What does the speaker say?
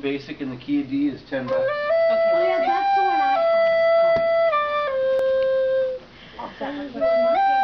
basic in the key of D is 10 bucks. Okay, Oh, yeah, that's the one I have. I'll.